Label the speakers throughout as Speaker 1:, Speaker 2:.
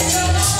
Speaker 1: Gracias.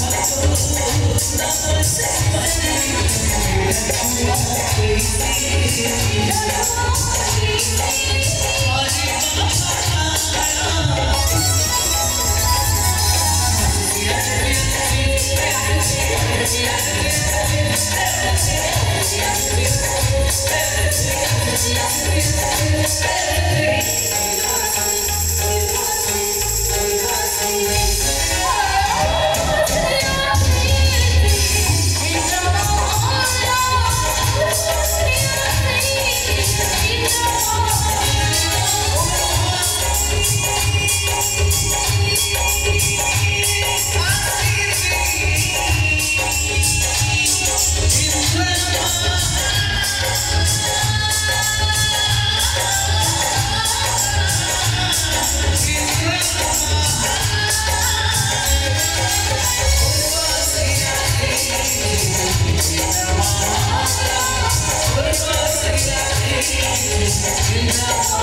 Speaker 1: Yeah. Yes.